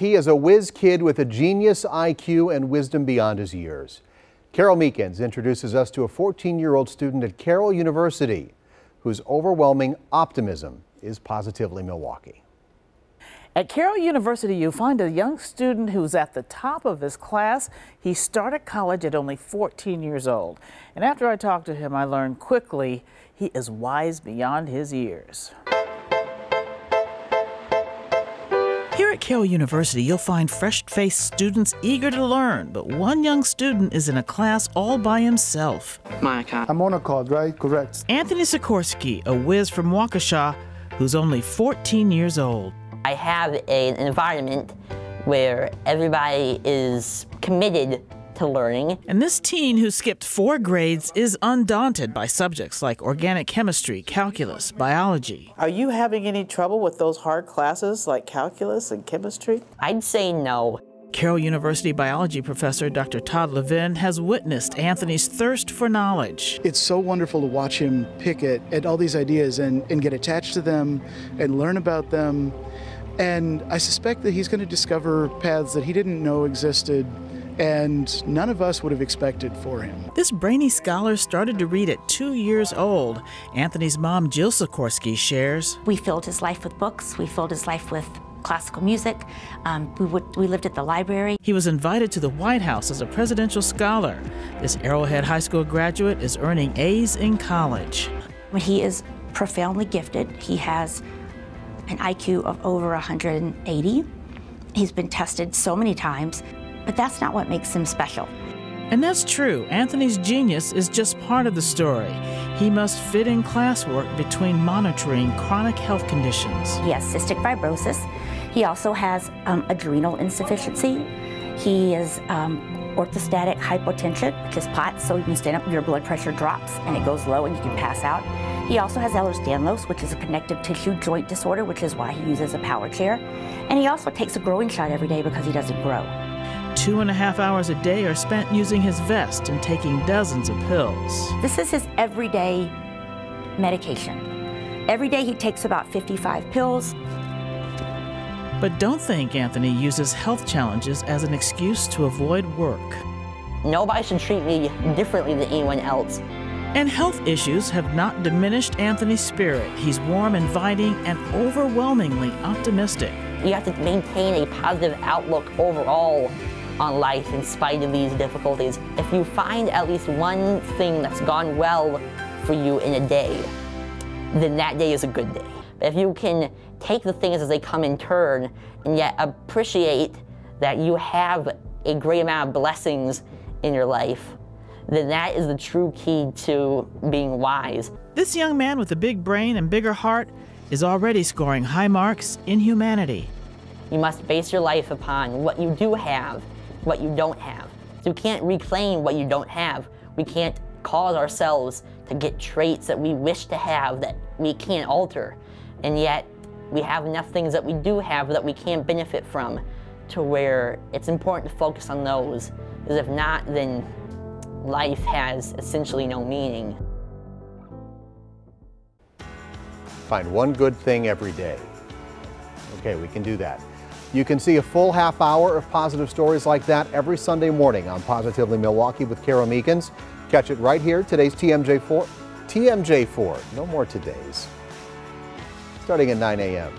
He is a whiz kid with a genius IQ and wisdom beyond his years. Carole Meekins introduces us to a 14-year-old student at Carroll University whose overwhelming optimism is positively Milwaukee. At Carroll University, you find a young student who's at the top of his class. He started college at only 14 years old. And after I talked to him, I learned quickly he is wise beyond his years. Here at Carroll University, you'll find fresh-faced students eager to learn, but one young student is in a class all by himself. Monica. I'm on a card, right? Correct. Anthony Sikorsky, a whiz from Waukesha, who's only 14 years old. I have a, an environment where everybody is committed to learning. And this teen who skipped four grades is undaunted by subjects like organic chemistry, calculus, biology. Are you having any trouble with those hard classes like calculus and chemistry? I'd say no. Carroll University biology professor Dr. Todd Levin has witnessed Anthony's thirst for knowledge. It's so wonderful to watch him pick it at all these ideas and, and get attached to them and learn about them. And I suspect that he's going to discover paths that he didn't know existed and none of us would have expected for him. This brainy scholar started to read at two years old. Anthony's mom, Jill Sikorsky, shares. We filled his life with books. We filled his life with classical music. Um, we, would, we lived at the library. He was invited to the White House as a presidential scholar. This Arrowhead High School graduate is earning A's in college. He is profoundly gifted, he has an IQ of over 180. He's been tested so many times, but that's not what makes him special. And that's true. Anthony's genius is just part of the story. He must fit in classwork between monitoring chronic health conditions. He has cystic fibrosis. He also has um, adrenal insufficiency. He is um, orthostatic hypotension, which is POTS, so you can stand up, your blood pressure drops and it goes low and you can pass out. He also has Ehlers-Danlos, which is a connective tissue joint disorder, which is why he uses a power chair. And he also takes a growing shot every day because he doesn't grow. Two and a half hours a day are spent using his vest and taking dozens of pills. This is his everyday medication. Every day he takes about 55 pills. But don't think Anthony uses health challenges as an excuse to avoid work. Nobody should treat me differently than anyone else. And health issues have not diminished Anthony's spirit. He's warm, inviting, and overwhelmingly optimistic. You have to maintain a positive outlook overall on life in spite of these difficulties. If you find at least one thing that's gone well for you in a day, then that day is a good day. But If you can take the things as they come in turn and yet appreciate that you have a great amount of blessings in your life, then that is the true key to being wise. This young man with a big brain and bigger heart is already scoring high marks in humanity. You must base your life upon what you do have, what you don't have. So you can't reclaim what you don't have. We can't cause ourselves to get traits that we wish to have that we can't alter. And yet, we have enough things that we do have that we can't benefit from to where it's important to focus on those. Because if not, then life has essentially no meaning. Find one good thing every day. Okay, we can do that. You can see a full half hour of positive stories like that every Sunday morning on Positively Milwaukee with Carole Meekins. Catch it right here, today's TMJ4. TMJ4, no more todays. Starting at 9 a.m.